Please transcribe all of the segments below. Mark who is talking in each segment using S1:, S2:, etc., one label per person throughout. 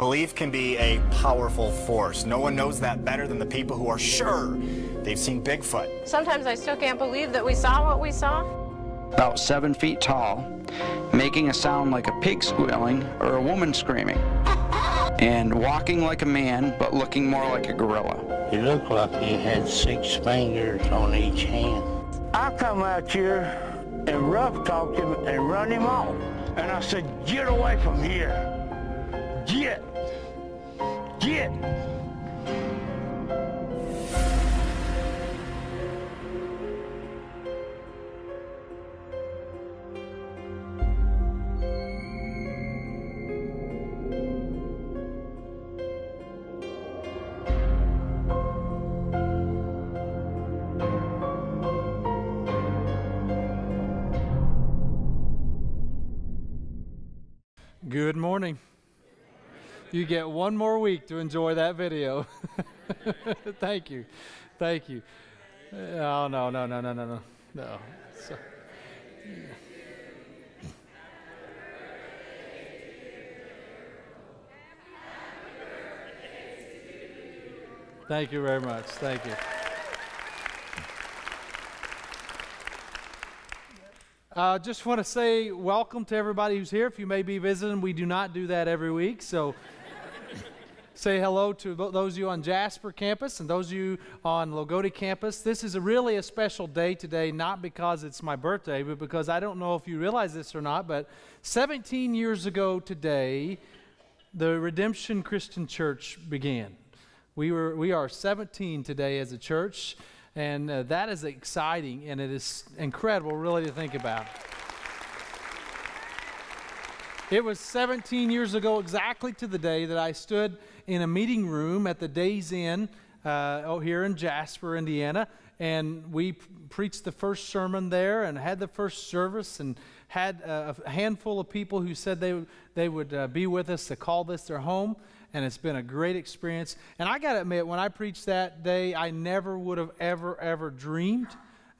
S1: Belief can be a powerful force. No one knows that better than the people who are sure they've seen Bigfoot.
S2: Sometimes I still can't believe that we saw what we saw.
S3: About seven feet tall, making a sound like a pig squealing or a woman screaming, and walking like a man but looking more like a gorilla.
S4: He looked like he had six fingers on each hand. I come out here and rough talked him and run him off. And I said, get away from here. Get. Get.
S5: Good morning. You get one more week to enjoy that video. Thank you. Thank you. Oh, no, no, no, no, no, no. No. So, Thank you very much. Thank you. I uh, just want to say welcome to everybody who's here. If you may be visiting, we do not do that every week. So say hello to those of you on Jasper campus and those of you on Loogootee campus. This is a really a special day today, not because it's my birthday, but because I don't know if you realize this or not, but 17 years ago today, the Redemption Christian Church began. We, were, we are 17 today as a church, and uh, that is exciting and it is incredible, really, to think about. It was 17 years ago, exactly to the day, that I stood in a meeting room at the Days Inn uh, oh, here in Jasper, Indiana, and we preached the first sermon there and had the first service and had uh, a handful of people who said they, they would uh, be with us to call this their home and it's been a great experience. And I got to admit, when I preached that day, I never would have ever, ever dreamed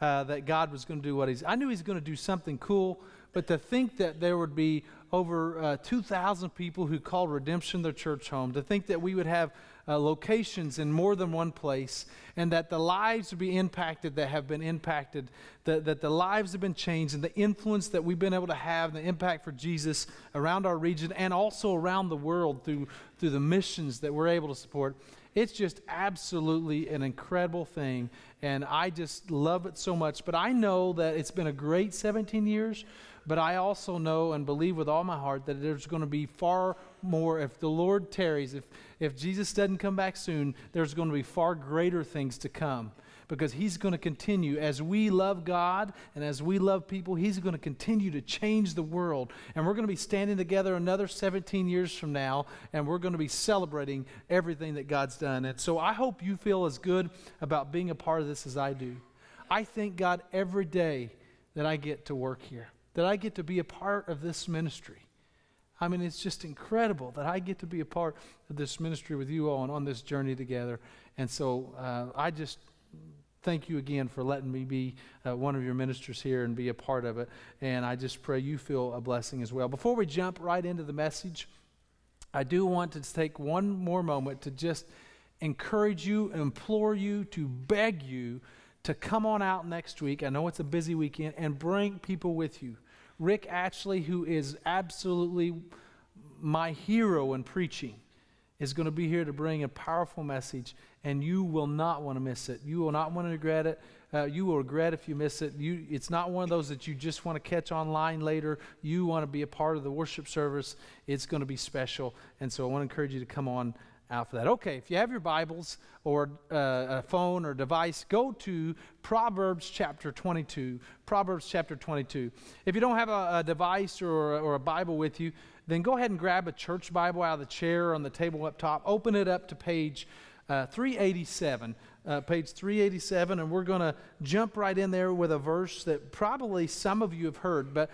S5: uh, that God was going to do what He's. I knew He's going to do something cool, but to think that there would be over uh, 2,000 people who called Redemption their church home, to think that we would have uh, locations in more than one place, and that the lives would be impacted that have been impacted, that, that the lives have been changed, and the influence that we've been able to have, the impact for Jesus around our region and also around the world through, through the missions that we're able to support. It's just absolutely an incredible thing, and I just love it so much. But I know that it's been a great 17 years. But I also know and believe with all my heart that there's going to be far more, if the Lord tarries, if, if Jesus doesn't come back soon, there's going to be far greater things to come because He's going to continue. As we love God and as we love people, He's going to continue to change the world. And we're going to be standing together another 17 years from now, and we're going to be celebrating everything that God's done. And so I hope you feel as good about being a part of this as I do. I thank God every day that I get to work here that I get to be a part of this ministry. I mean, it's just incredible that I get to be a part of this ministry with you all and on this journey together. And so uh, I just thank you again for letting me be uh, one of your ministers here and be a part of it. And I just pray you feel a blessing as well. Before we jump right into the message, I do want to take one more moment to just encourage you, implore you, to beg you to come on out next week. I know it's a busy weekend, and bring people with you. Rick Atchley, who is absolutely my hero in preaching, is going to be here to bring a powerful message, and you will not want to miss it. You will not want to regret it. Uh, you will regret if you miss it. You, it's not one of those that you just want to catch online later. You want to be a part of the worship service. It's going to be special. And so I want to encourage you to come on out for that. Okay, if you have your Bibles or uh, a phone or device, go to Proverbs chapter 22. Proverbs chapter 22. If you don't have a, a device or, or, a Bible with you, then go ahead and grab a church Bible out of the chair on the table up top. Open it up to page uh, 387. Uh, page 387, and we're going to jump right in there with a verse that probably some of you have heard. But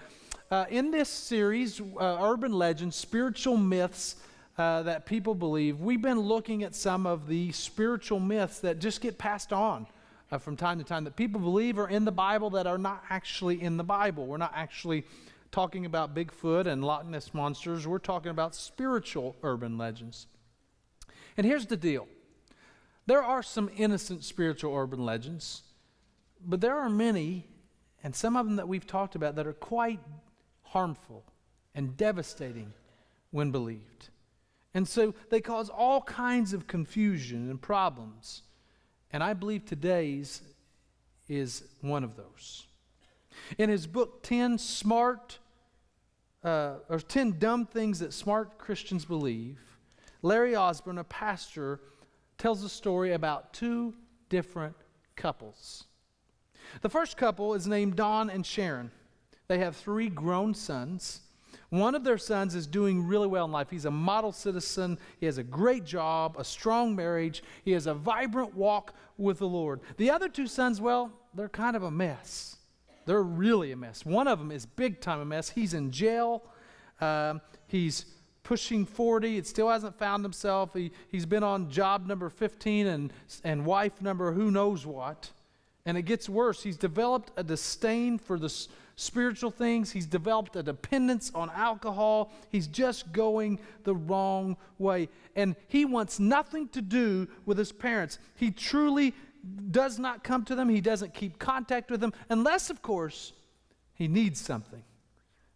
S5: uh, in this series, uh, Urban Legends, Spiritual Myths, uh, that people believe, we've been looking at some of the spiritual myths that just get passed on uh, from time to time that people believe are in the Bible that are not actually in the Bible. We're not actually talking about Bigfoot and Loch Ness monsters. We're talking about spiritual urban legends. And here's the deal there are some innocent spiritual urban legends, but there are many, and some of them that we've talked about, that are quite harmful and devastating when believed. And so they cause all kinds of confusion and problems. And I believe today's is one of those. In his book, 10 Smart, uh, or 10 Dumb Things That Smart Christians Believe, Larry Osborne, a pastor, tells a story about two different couples. The first couple is named Don and Sharon. They have three grown sons. One of their sons is doing really well in life. He's a model citizen. He has a great job, a strong marriage. He has a vibrant walk with the Lord. The other two sons, well, they're kind of a mess. They're really a mess. One of them is big time a mess. He's in jail. Um, he's pushing 40. It still hasn't found himself. He, he's been on job number 15 and, and wife number who knows what. And it gets worse. He's developed a disdain for the spiritual things. He's developed a dependence on alcohol. He's just going the wrong way. And he wants nothing to do with his parents. He truly does not come to them. He doesn't keep contact with them, unless, of course, he needs something.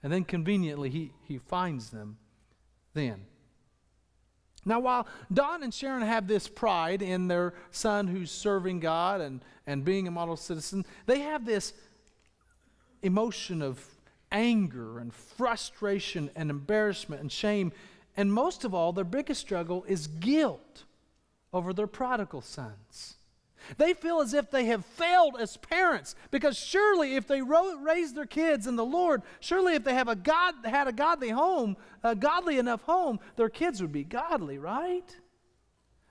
S5: And then conveniently, he, he finds them then. Now, while Don and Sharon have this pride in their son who's serving God and, and being a model citizen, they have this emotion of anger and frustration and embarrassment and shame. And most of all, their biggest struggle is guilt over their prodigal sons. They feel as if they have failed as parents because surely if they raise their kids in the Lord, surely if they have a God had a godly home, a godly enough home, their kids would be godly, right?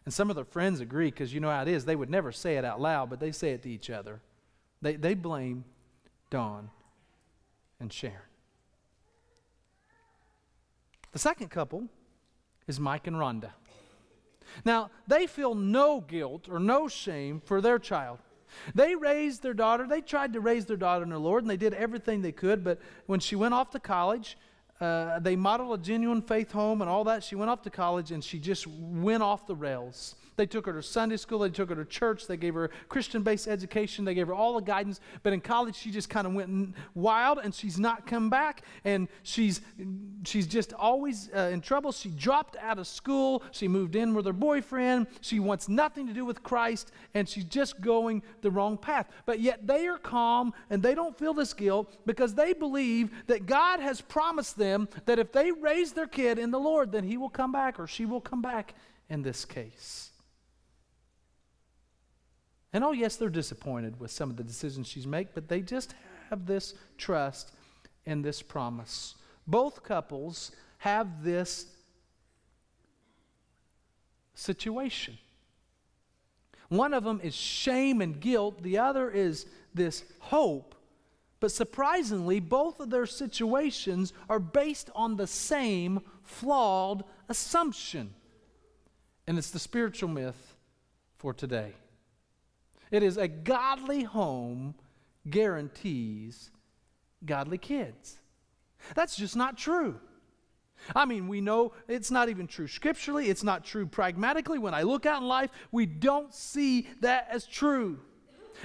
S5: And some of their friends agree because you know how it is. They would never say it out loud, but they say it to each other. They, they blame Don and Sharon. The second couple is Mike and Rhonda. Now, they feel no guilt or no shame for their child. They raised their daughter, they tried to raise their daughter in the Lord, and they did everything they could, but when she went off to college, uh, they modeled a genuine faith home and all that. She went off to college and she just went off the rails. They took her to Sunday school, they took her to church, they gave her Christian based education, they gave her all the guidance. But in college, she just kind of went wild and she's not come back. And she's, she's just always uh, in trouble. She dropped out of school, she moved in with her boyfriend, she wants nothing to do with Christ, and she's just going the wrong path. But yet they are calm and they don't feel this guilt because they believe that God has promised them that if they raise their kid in the Lord, then he will come back or she will come back in this case. And oh, yes, they're disappointed with some of the decisions she's made, but they just have this trust and this promise. Both couples have this situation. One of them is shame and guilt, the other is this hope. But surprisingly, both of their situations are based on the same flawed assumption. And it's the spiritual myth for today. It is a godly home guarantees godly kids. That's just not true. I mean, we know it's not even true scripturally, it's not true pragmatically. When I look out in life, we don't see that as true.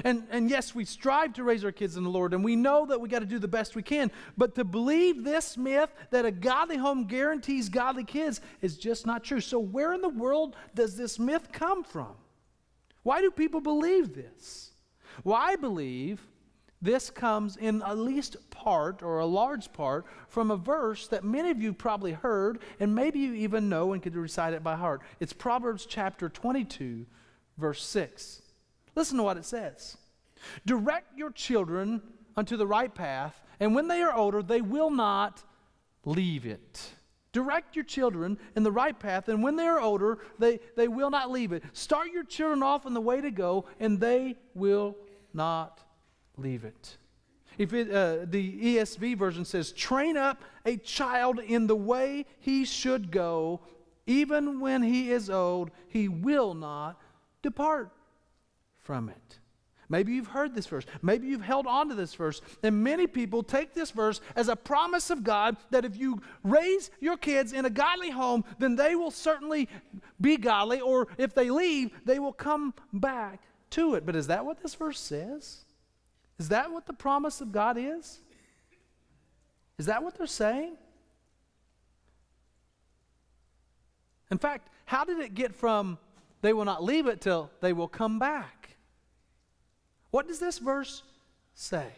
S5: And, and yes, we strive to raise our kids in the Lord, and we know that we got to do the best we can. But to believe this myth that a godly home guarantees godly kids is just not true. So, where in the world does this myth come from? Why do people believe this? Well, I believe this comes in at least part or a large part from a verse that many of you probably heard and maybe you even know and could recite it by heart. It's Proverbs chapter 22, verse 6. Listen to what it says Direct your children unto the right path, and when they are older, they will not leave it. Direct your children in the right path, and when they are older, they, they will not leave it. Start your children off on the way to go, and they will not leave it. If it, uh, the ESV version says, train up a child in the way he should go, even when he is old, he will not depart from it. Maybe you've heard this verse. Maybe you've held on to this verse. And many people take this verse as a promise of God that if you raise your kids in a godly home, then they will certainly be godly, or if they leave, they will come back to it. But is that what this verse says? Is that what the promise of God is? Is that what they're saying? In fact, how did it get from they will not leave it till they will come back? What does this verse say?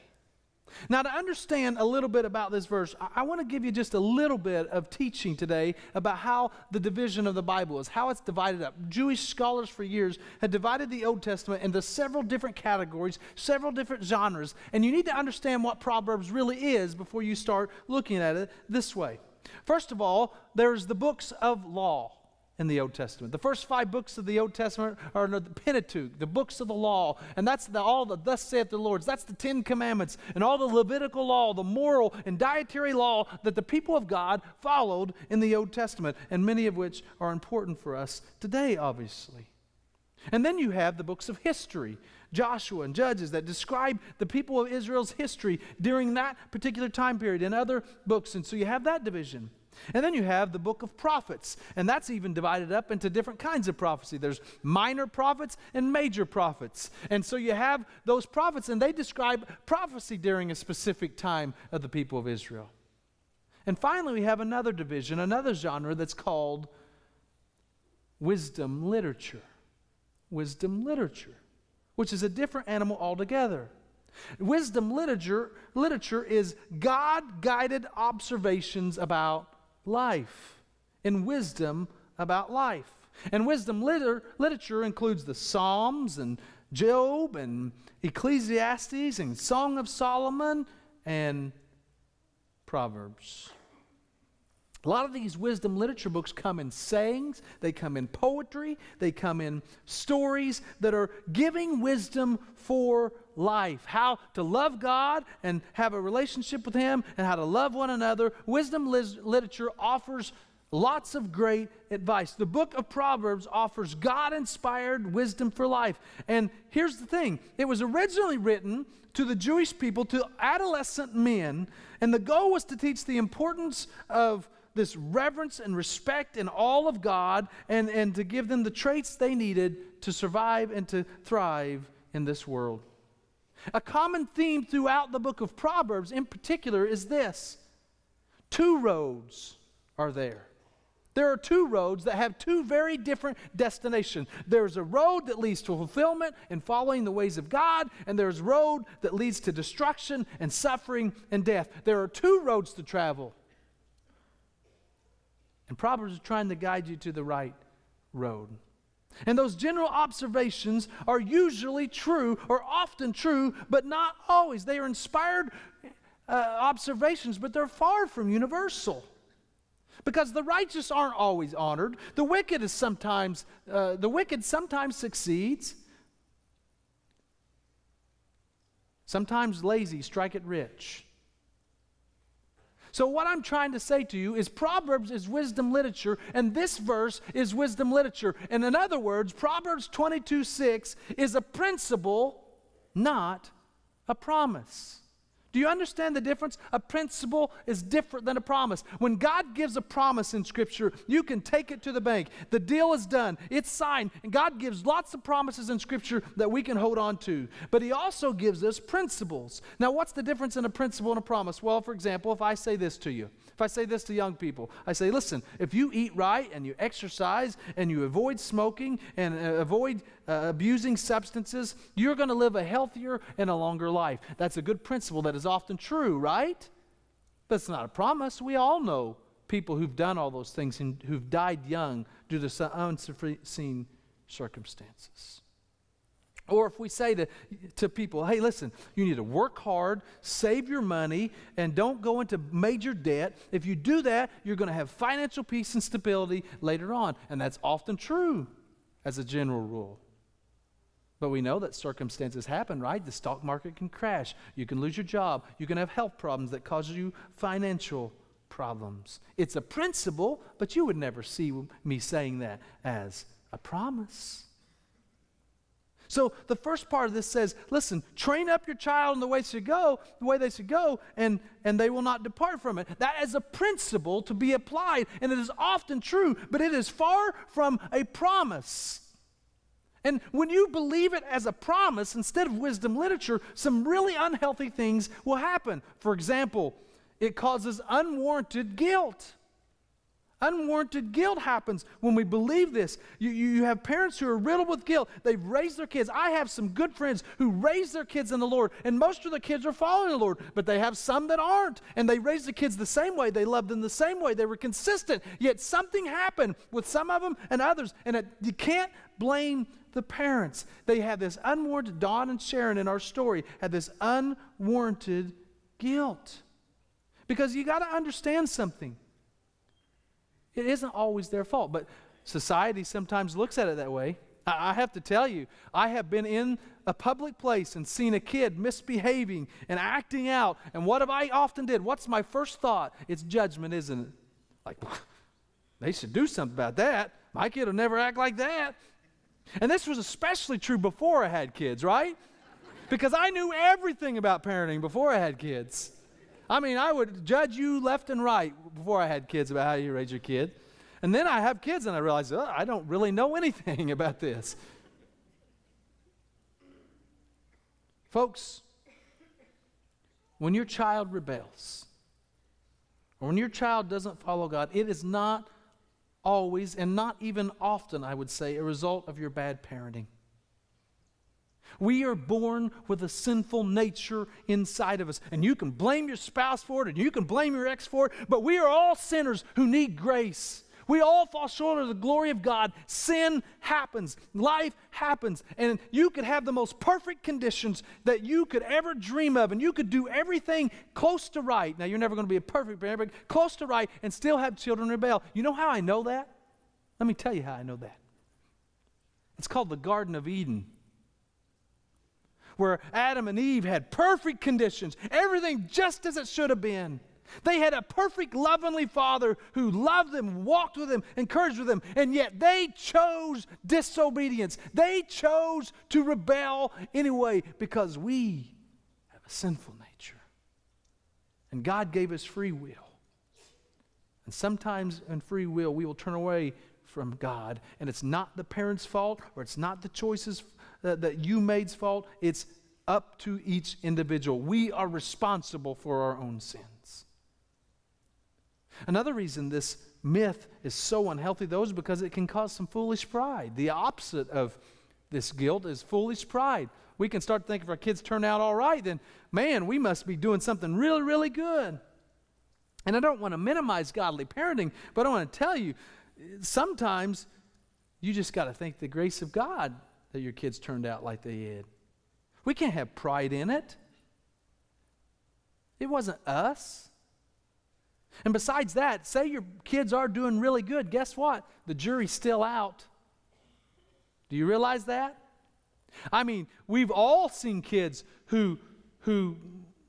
S5: Now, to understand a little bit about this verse, I, I want to give you just a little bit of teaching today about how the division of the Bible is, how it's divided up. Jewish scholars for years had divided the Old Testament into several different categories, several different genres, and you need to understand what Proverbs really is before you start looking at it this way. First of all, there's the books of law in the Old Testament. The first five books of the Old Testament are the Pentateuch, the books of the law, and that's the, all the thus saith the Lord. That's the Ten Commandments and all the Levitical law, the moral and dietary law that the people of God followed in the Old Testament, and many of which are important for us today, obviously. And then you have the books of history, Joshua and Judges, that describe the people of Israel's history during that particular time period, and other books. And so you have that division. And then you have the book of prophets, and that's even divided up into different kinds of prophecy. There's minor prophets and major prophets. And so you have those prophets, and they describe prophecy during a specific time of the people of Israel. And finally, we have another division, another genre that's called wisdom literature. Wisdom literature, which is a different animal altogether. Wisdom literature, literature is God guided observations about life, and wisdom about life. And wisdom liter- literature includes the Psalms and Job and Ecclesiastes and Song of Solomon and Proverbs. A lot of these wisdom literature books come in sayings, they come in poetry, they come in stories that are giving wisdom for life. How to love God and have a relationship with Him, and how to love one another. Wisdom literature offers lots of great advice. The book of Proverbs offers God inspired wisdom for life. And here's the thing it was originally written to the Jewish people, to adolescent men, and the goal was to teach the importance of this reverence and respect in all of God and, and to give them the traits they needed to survive and to thrive in this world. A common theme throughout the book of Proverbs, in particular, is this two roads are there. There are two roads that have two very different destinations. There's a road that leads to fulfillment and following the ways of God, and there's a road that leads to destruction and suffering and death. There are two roads to travel. And Proverbs is trying to guide you to the right road. And those general observations are usually true or often true, but not always. They are inspired uh, observations, but they're far from universal. Because the righteous aren't always honored. The wicked is sometimes uh, the wicked sometimes succeeds. Sometimes lazy strike it rich. So, what I'm trying to say to you is Proverbs is wisdom literature, and this verse is wisdom literature. And in other words, Proverbs 22 6 is a principle, not a promise. Do you understand the difference? A principle is different than a promise. When God gives a promise in Scripture, you can take it to the bank. The deal is done, it's signed, and God gives lots of promises in Scripture that we can hold on to. But He also gives us principles. Now, what's the difference in a principle and a promise? Well, for example, if I say this to you, if I say this to young people, I say, listen, if you eat right and you exercise and you avoid smoking and uh, avoid uh, abusing substances, you're going to live a healthier and a longer life. That's a good principle that is often true, right? But it's not a promise. We all know people who've done all those things and who've died young due to some unforeseen circumstances. Or if we say to, to people, hey, listen, you need to work hard, save your money, and don't go into major debt. If you do that, you're going to have financial peace and stability later on. And that's often true as a general rule. But we know that circumstances happen, right? The stock market can crash. You can lose your job. You can have health problems that cause you financial problems. It's a principle, but you would never see me saying that as a promise. So the first part of this says, listen, train up your child in the way should go, the way they should go, and, and they will not depart from it. That is a principle to be applied, and it is often true, but it is far from a promise. And when you believe it as a promise instead of wisdom literature, some really unhealthy things will happen. For example, it causes unwarranted guilt. Unwarranted guilt happens when we believe this. You, you have parents who are riddled with guilt. They've raised their kids. I have some good friends who raise their kids in the Lord, and most of the kids are following the Lord, but they have some that aren't. And they raised the kids the same way. They loved them the same way. They were consistent. Yet something happened with some of them and others. And it, you can't blame the parents. They had this unwarranted, Don and Sharon in our story had this unwarranted guilt. Because you got to understand something. It isn't always their fault, but society sometimes looks at it that way. I, have to tell you, I have been in a public place and seen a kid misbehaving and acting out. And what have I often did? What's my first thought? It's judgment, isn't it? Like, they should do something about that. My kid will never act like that. And this was especially true before I had kids, right? Because I knew everything about parenting before I had kids. I mean, I would judge you left and right before I had kids about how you raise your kid. And then I have kids and I realize, oh, I don't really know anything about this. Folks, when your child rebels, or when your child doesn't follow God, it is not always, and not even often, I would say, a result of your bad parenting. We are born with a sinful nature inside of us. And you can blame your spouse for it and you can blame your ex for it, but we are all sinners who need grace. We all fall short of the glory of God. Sin happens, life happens, and you could have the most perfect conditions that you could ever dream of, and you could do everything close to right. Now, you're never going to be a perfect parent, but close to right, and still have children rebel. You know how I know that? Let me tell you how I know that. It's called the Garden of Eden where Adam and Eve had perfect conditions, everything just as it should have been. They had a perfect, lovingly father who loved them, walked with them, encouraged with them, and yet they chose disobedience. They chose to rebel anyway because we have a sinful nature. And God gave us free will. And sometimes in free will, we will turn away from God. And it's not the parent's fault or it's not the choices that, that you made's fault. It's up to each individual. We are responsible for our own sins. Another reason this myth is so unhealthy, though, is because it can cause some foolish pride. The opposite of this guilt is foolish pride. We can start to think if our kids turn out all right, then man, we must be doing something really, really good. And I don't want to minimize godly parenting, but I want to tell you sometimes you just got to thank the grace of God that your kids turned out like they did. We can't have pride in it. It wasn't us. And besides that, say your kids are doing really good, guess what? The jury's still out. Do you realize that? I mean, we've all seen kids who who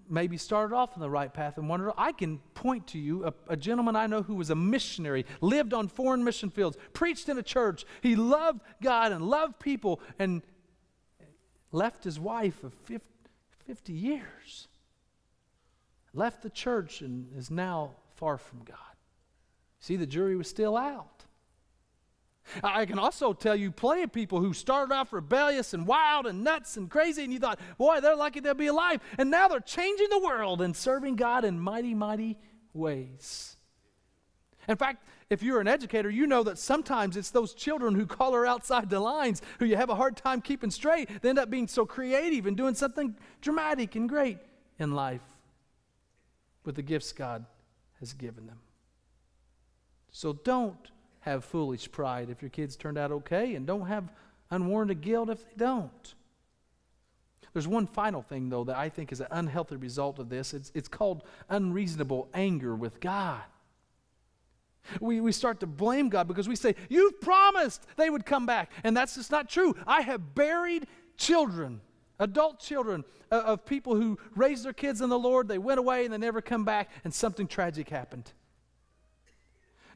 S5: maybe started off on the right path and wandered. I can point to you a, a, gentleman I know who was a missionary, lived on foreign mission fields, preached in a church. He loved God and loved people, and left his wife of 50, 50 years, left the church, and is now far from God. See, the jury was still out. I can also tell you plenty of people who started off rebellious and wild and nuts and crazy, and you thought, boy, they're lucky they'll be alive. And now they're changing the world and serving God in mighty, mighty ways. In fact, if you're an educator, you know that sometimes it's those children who color outside the lines who you have a hard time keeping straight. They end up being so creative and doing something dramatic and great in life with the gifts God has given them. So don't have foolish pride if your kids turned out okay, and don't have unwarranted guilt if they don't. There's one final thing, though, that I think is an unhealthy result of this. It's, it's called unreasonable anger with God. We, we start to blame God because we say, You've promised they would come back. And that's just not true. I have buried children, adult children uh, of people who raised their kids in the Lord. They went away and they never come back, and something tragic happened.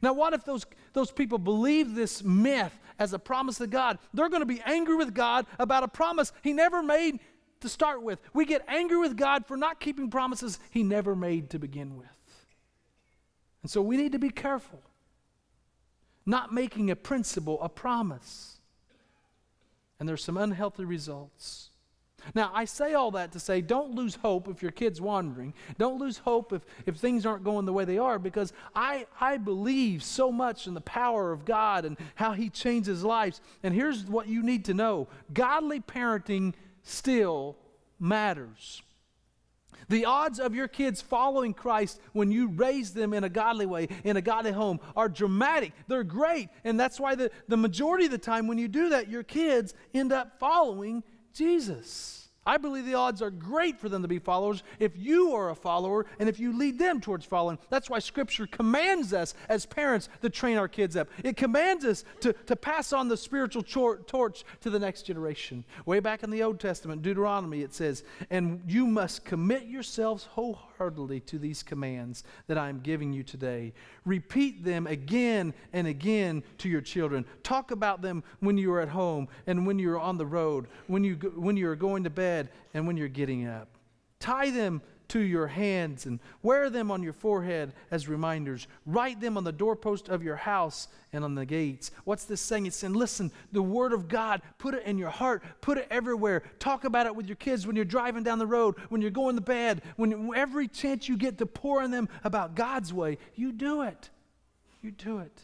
S5: Now, what if those, those people believe this myth as a promise of God. They're going to be angry with God about a promise He never made to start with. We get angry with God for not keeping promises He never made to begin with. And so we need to be careful, not making a principle a promise. And there's some unhealthy results. Now, I say all that to say don't lose hope if your kid's wandering. Don't lose hope if, if things aren't going the way they are because I, I believe so much in the power of God and how He changes lives. And here's what you need to know godly parenting still matters. The odds of your kids following Christ when you raise them in a godly way, in a godly home, are dramatic. They're great. And that's why the, the majority of the time when you do that, your kids end up following Jesus. I believe the odds are great for them to be followers if you are a follower and if you lead them towards following. That's why Scripture commands us as parents to train our kids up. It commands us to, to pass on the spiritual torch to the next generation. Way back in the Old Testament, Deuteronomy, it says, And you must commit yourselves wholeheartedly to these commands that I am giving you today. Repeat them again and again to your children. Talk about them when you are at home and when you're on the road, when, you, when you're going to bed and when you're getting up. Tie them to your hands and wear them on your forehead as reminders. Write them on the doorpost of your house and on the gates. What's this saying? It's saying, listen, the Word of God, put it in your heart, put it everywhere. Talk about it with your kids when you're driving down the road, when you're going to bed, when every chance you get to pour on them about God's way, you do it. You do it.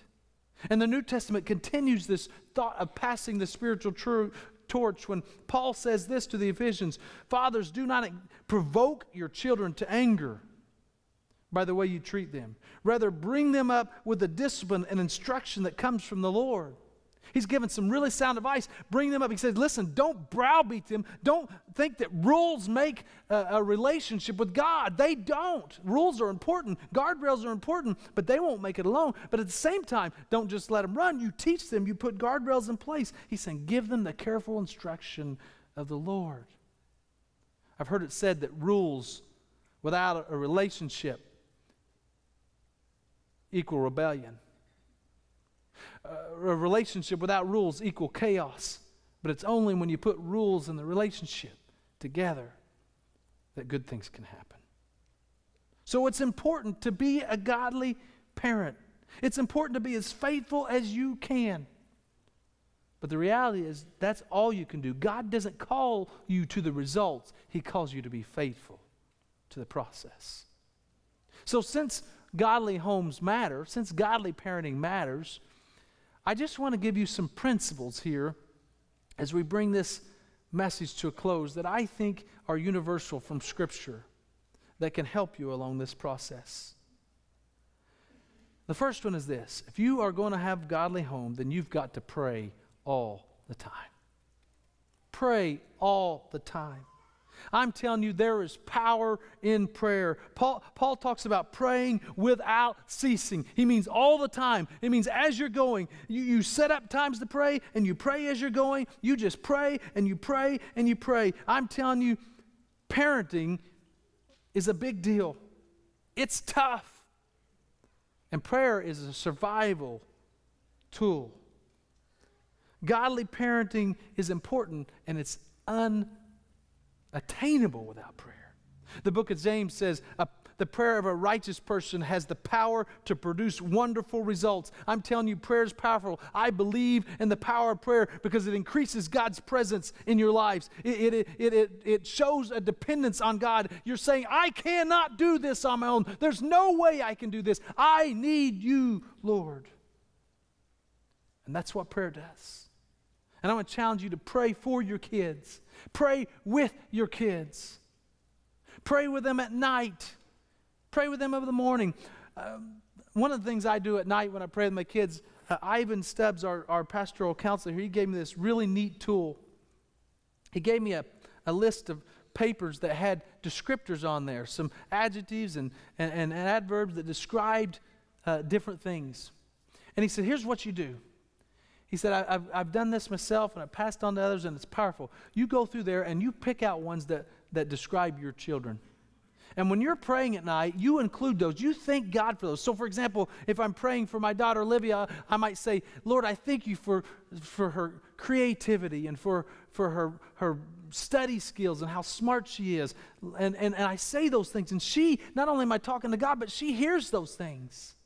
S5: And the New Testament continues this thought of passing the spiritual truth torch when Paul says this to the Ephesians Fathers, do not provoke your children to anger by the way you treat them. Rather, bring them up with the discipline and instruction that comes from the Lord. He's given some really sound advice. Bring them up. He says, listen, don't browbeat them. Don't think that rules make a, a, relationship with God. They don't. Rules are important, guardrails are important, but they won't make it alone. But at the same time, don't just let them run. You teach them, you put guardrails in place. He's saying, give them the careful instruction of the Lord. I've heard it said that rules without a relationship equal rebellion a relationship without rules equal chaos. But it's only when you put rules in the relationship together that good things can happen. So it's important to be a godly parent. It's important to be as faithful as you can. But the reality is, that's all you can do. God doesn't call you to the results, He calls you to be faithful to the process. So, since godly homes matter, since godly parenting matters, I just want to give you some principles here as we bring this message to a close that I think are universal from Scripture that can help you along this process. The first one is this if you are going to have godly home, then you've got to pray all the time. Pray all the time. I'm telling you, there is power in prayer. Paul, Paul talks about praying without ceasing. He means all the time. It means as you're going, you, you set up times to pray and you pray as you're going. You just pray and you pray and you pray. I'm telling you, parenting is a big deal. It's tough. And prayer is a survival tool. Godly parenting is important and it's un attainable without prayer. The book of James says, the prayer of a righteous person has the power to produce wonderful results. I'm telling you, prayer is powerful. I believe in the power of prayer because it increases God's presence in your lives. It, it, it, it, it shows a dependence on God. You're saying, I cannot do this on my own. There's no way I can do this. I need you, Lord. And that's what prayer does. And I want to challenge you to pray for your kids. Pray with your kids. Pray with them at night. Pray with them over the morning. Uh, one of the things I do at night when I pray with my kids, uh, Ivan Stubbs, our, our pastoral counselor, he gave me this really neat tool. He gave me a, a list of papers that had descriptors on there, some adjectives and, and, and adverbs that described uh, different things. And he said, Here's what you do he said, I, have I've done this myself and I've passed on to others and it's powerful. You go through there and you pick out ones that, that describe your children. And when you're praying at night, you include those. You thank God for those. So, for example, if I'm praying for my daughter Olivia, I might say, Lord, I thank you for, for her creativity and for, for her, her study skills and how smart she is. And, and, and I say those things. And she, not only am I talking to God, but she hears those things.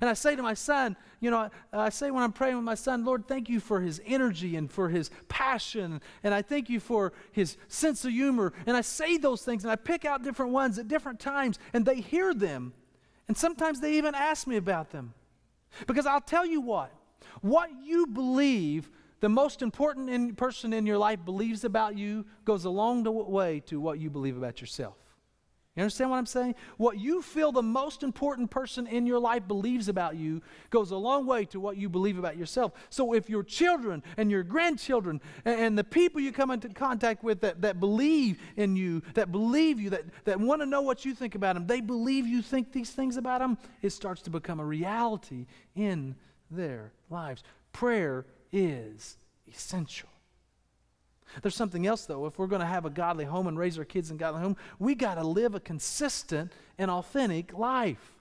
S5: And I say to my son, you know, I say when I'm praying with my son, Lord, thank you for his energy and for his passion. And I thank you for his sense of humor. And I say those things and I pick out different ones at different times and they hear them. And sometimes they even ask me about them. Because I'll tell you what, what you believe the most important in, person in your life believes about you goes a long way to what you believe about yourself. You understand what I'm saying? What you feel the most important person in your life believes about you goes a long way to what you believe about yourself. So if your children and your grandchildren and, and the people you come into contact with that, that believe in you, that believe you, that, that want to know what you think about them, they believe you think these things about them, it starts to become a reality in their lives. Prayer is essential. There's something else, though. If we're going to have a godly home and raise our kids in godly home, we got to live a consistent and authentic life.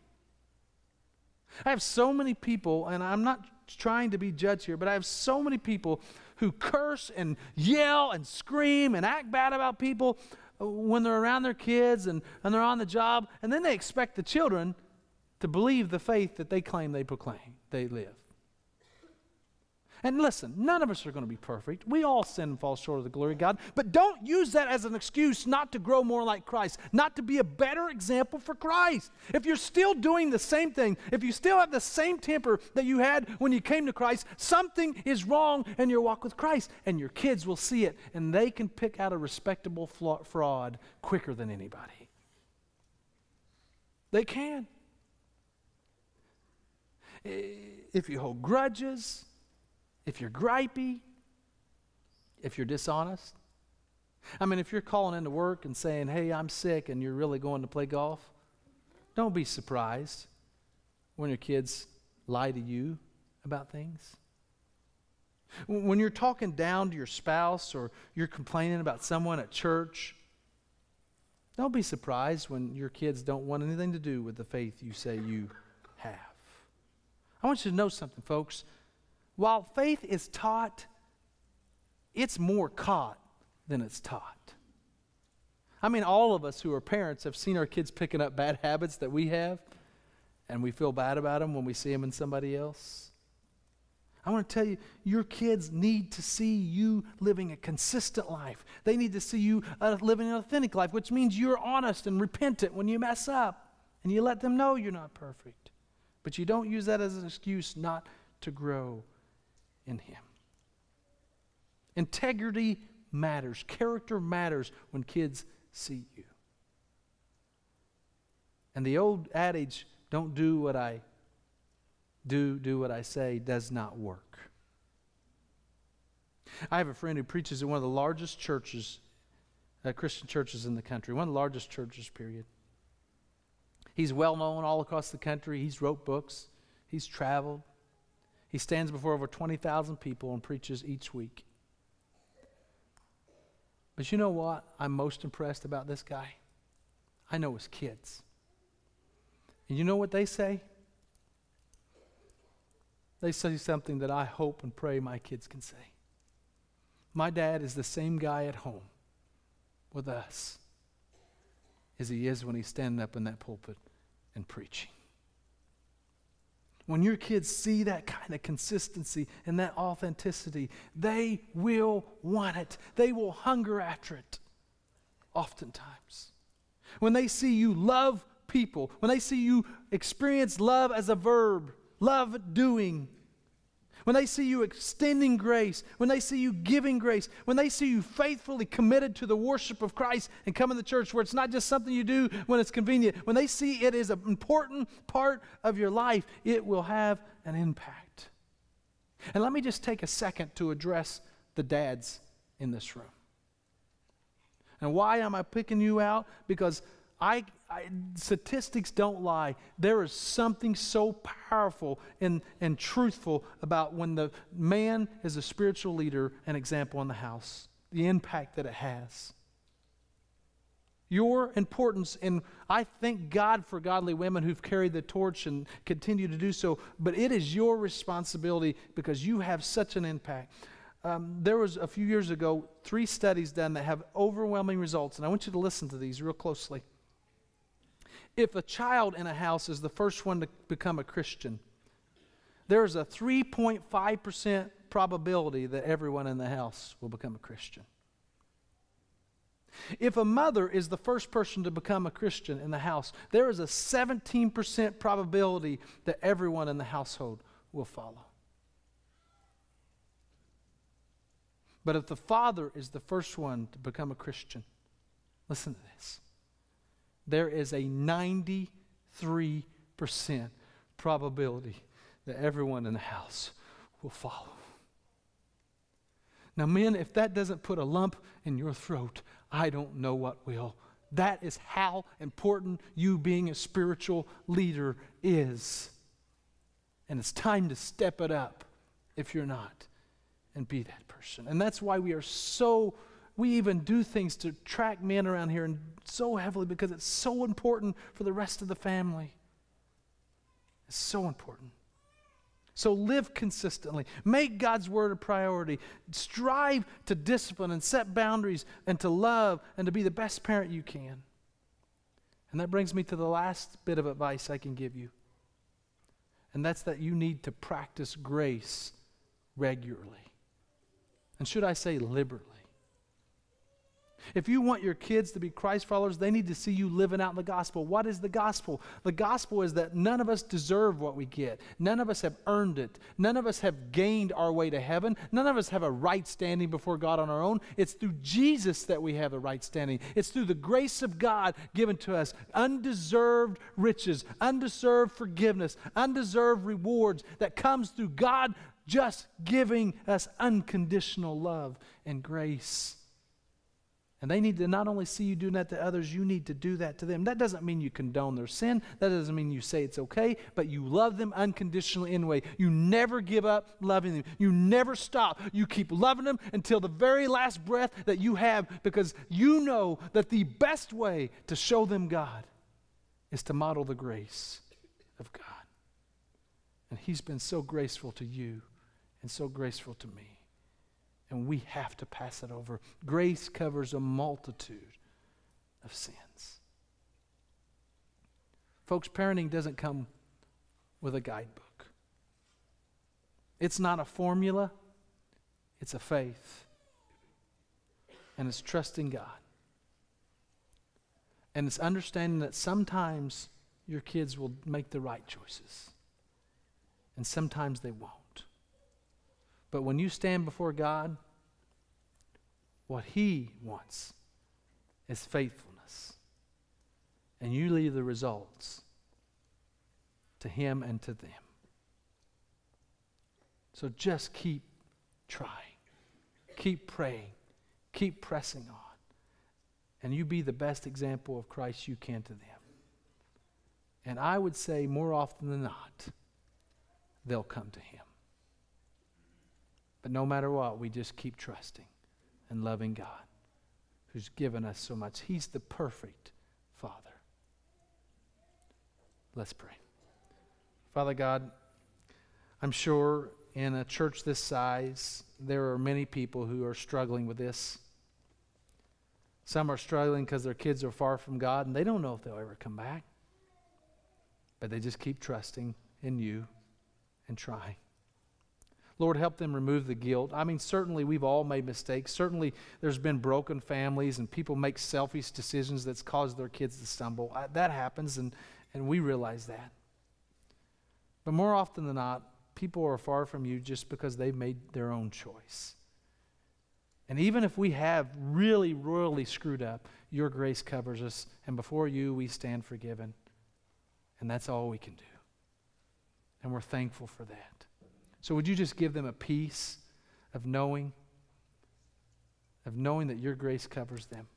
S5: I have so many people, and I'm not trying to be judged here, but I have so many people who curse and yell and scream and act bad about people when they're around their kids and, and they're on the job, and then they expect the children to believe the faith that they claim they proclaim, they live. And listen, none of us are going to be perfect. We all sin and fall short of the glory of God. But don't use that as an excuse not to grow more like Christ, not to be a better example for Christ. If you're still doing the same thing, if you still have the same temper that you had when you came to Christ, something is wrong in your walk with Christ. And your kids will see it, and they can pick out a respectable fraud quicker than anybody. They can. If you hold grudges, if you're gripey, if you're dishonest. I mean, if you're calling into work and saying, hey, I'm sick, and you're really going to play golf, don't be surprised when your kids lie to you about things. When you're talking down to your spouse or you're complaining about someone at church, don't be surprised when your kids don't want anything to do with the faith you say you have. I want you to know something, folks. While faith is taught, it's more caught than it's taught. I mean, all of us who are parents have seen our kids picking up bad habits that we have, and we feel bad about them when we see them in somebody else. I want to tell you, your kids need to see you living a consistent life. They need to see you uh, living an authentic life, which means you're honest and repentant when you mess up, and you let them know you're not perfect. But you don't use that as an excuse not to grow in Him. Integrity matters, character matters when kids see you. And the old adage, don't do what I do, do what I say, does not work. I have a friend who preaches in one of the largest churches, uh, Christian churches in the country, one of the largest churches, period. He's well known all across the country. He's wrote books, he's traveled. He stands before over 20,000 people and preaches each week. But you know what I'm most impressed about this guy? I know his kids. And you know what they say? They say something that I hope and pray my kids can say. My dad is the same guy at home with us as he is when he's standing up in that pulpit and preaching when your kids see that kind of consistency and that authenticity, they will want it. They will hunger after it, oftentimes. When they see you love people, when they see you experience love as a verb, love doing, when they see you extending grace, when they see you giving grace, when they see you faithfully committed to the worship of Christ and coming to church where it's not just something you do when it's convenient, when they see it is an important part of your life, it will have an impact. And let me just take a second to address the dads in this room. And why am I picking you out? Because I, I, statistics don't lie. There is something so powerful and, and truthful about when the man is a spiritual leader and example in the house, the impact that it has. Your importance, and I thank God for godly women who've carried the torch and continue to do so, but it is your responsibility because you have such an impact. Um, there was a few years ago three studies done that have overwhelming results, and I want you to listen to these real closely. If a child in a house is the first one to become a Christian, there is a 3.5% probability that everyone in the house will become a Christian. If a mother is the first person to become a Christian in the house, there is a 17% probability that everyone in the household will follow. But if the father is the first one to become a Christian, listen to this. There is a 93% probability that everyone in the house will follow. Now, men, if that doesn't put a lump in your throat, I don't know what will. That is how important you being a spiritual leader is. And it's time to step it up if you're not and be that person. And that's why we are so, we even do things to track men around here and so heavily because it's so important for the rest of the family. It's so important. So live consistently. Make God's word a priority. Strive to discipline and set boundaries and to love and to be the best parent you can. And that brings me to the last bit of advice I can give you. And that's that you need to practice grace regularly. And should I say liberally? If you want your kids to be Christ followers, they need to see you living out the gospel. What is the gospel? The gospel is that none of us deserve what we get. None of us have earned it. None of us have gained our way to heaven. None of us have a right standing before God on our own. It's through Jesus that we have a right standing. It's through the grace of God given to us undeserved riches, undeserved forgiveness, undeserved rewards that comes through God just giving us unconditional love and grace. And they need to not only see you doing that to others, you need to do that to them. That doesn't mean you condone their sin. That doesn't mean you say it's okay, but you love them unconditionally anyway. You never give up loving them. You never stop. You keep loving them until the very last breath that you have because you know that the best way to show them God is to model the grace of God. And He's been so graceful to you and so graceful to me and we have to pass it over. Grace covers a multitude of sins. Folks, parenting doesn't come with a guidebook, it's not a formula, it's a faith. And it's trusting God. And it's understanding that sometimes your kids will make the right choices, and sometimes they won't. But when you stand before God, what He wants is faithfulness. And you leave the results to Him and to them. So just keep trying, keep praying, keep pressing on. And you be the best example of Christ you can to them. And I would say more often than not, they'll come to Him. But no matter what, we just keep trusting and loving God who's given us so much. He's the perfect Father. Let's pray. Father God, I'm sure in a church this size, there are many people who are struggling with this. Some are struggling because their kids are far from God and they don't know if they'll ever come back. But they just keep trusting in you and trying. Lord, help them remove the guilt. I mean, certainly we've all made mistakes. Certainly there's been broken families and people make selfish decisions that's caused their kids to stumble. That happens, and, and we realize that. But more often than not, people are far from you just because they've made their own choice. And even if we have really royally screwed up, your grace covers us, and before you we stand forgiven. And that's all we can do. And we're thankful for that. So would you just give them a peace of knowing, of knowing that your grace covers them?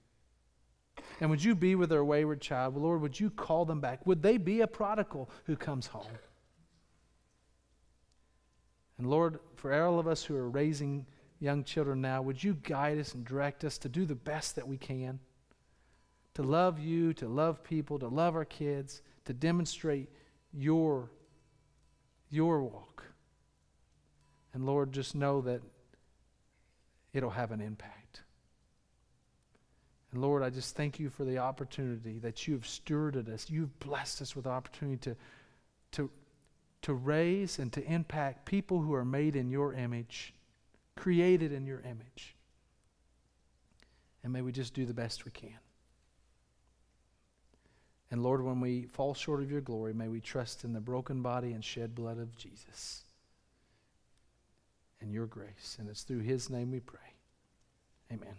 S5: And would you be with their wayward child? Lord, would you call them back? Would they be a prodigal who comes home? And Lord, for all of us who are raising young children now, would you guide us and direct us to do the best that we can? to love you, to love people, to love our kids, to demonstrate your, your walk. And Lord, just know that it'll have an impact. And Lord, I just thank you for the opportunity that you have stewarded us. You've blessed us with the opportunity to, to, to raise and to impact people who are made in your image, created in your image. And may we just do the best we can. And Lord, when we fall short of your glory, may we trust in the broken body and shed blood of Jesus and your grace. And it's through his name we pray. Amen.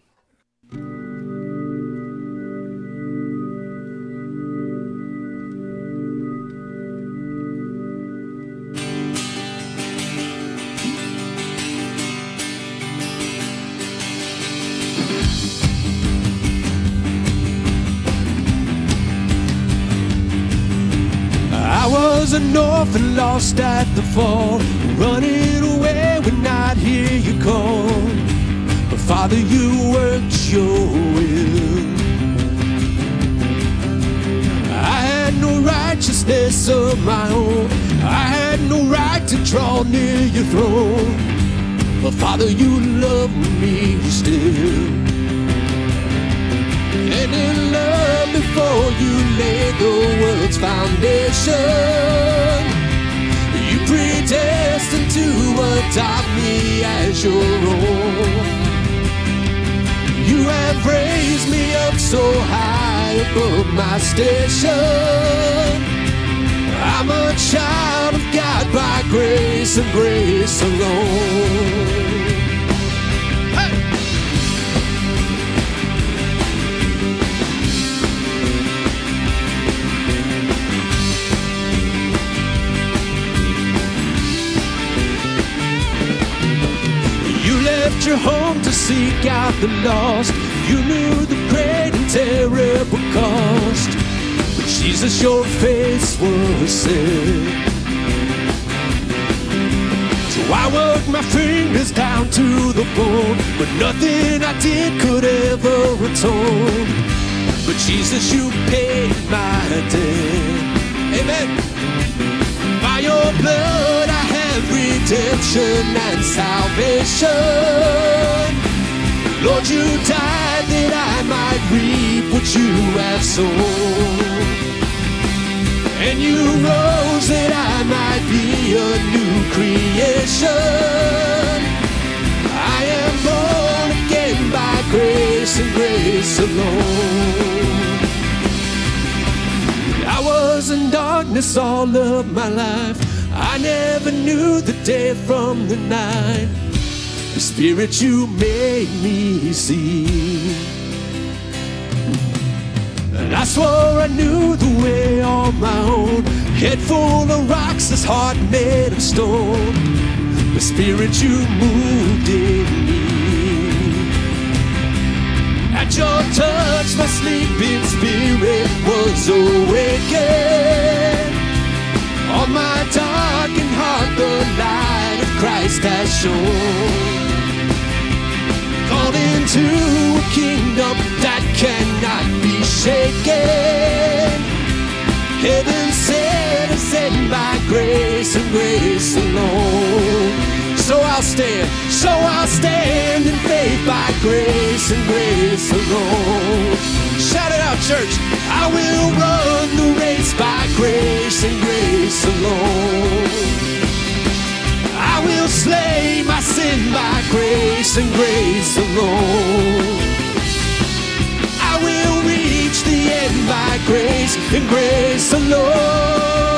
S6: was an orphan lost at the fall, running I But Father, you worked your will. I had no righteousness of my own. I had no right to draw near your throne. But Father, you love me still. And in love before you laid the world's foundation, predestined to adopt me as your own. You have raised me up so high above my station. I'm a child of God by grace and grace alone. Your home to seek out the lost. You knew the great and terrible cost. But Jesus, your face was set. So I worked my fingers down to the bone, but nothing I did could ever atone. But Jesus, you paid my debt. Amen. By your blood, I have redemption and salvation. Lord, you died that I might reap what you have sown. And you rose that I might be a new creation. I am born again by grace and grace alone. I was in darkness all of my life. Never knew the day from the night. The Spirit, you made me see. And I swore I knew the way on my own. Head full of rocks, this heart made of stone. The Spirit, you moved in me. At your touch, my sleeping spirit was awakened. On my darkened heart, the light of Christ has shone. Called into a kingdom that cannot be shaken. Heaven set ascend by grace and grace alone. So I'll stand, so I'll stand in faith by grace and grace alone. Shout it out, church. I will run the race by grace and grace alone. I will slay my sin by grace and grace alone. I will reach the end by grace and grace alone.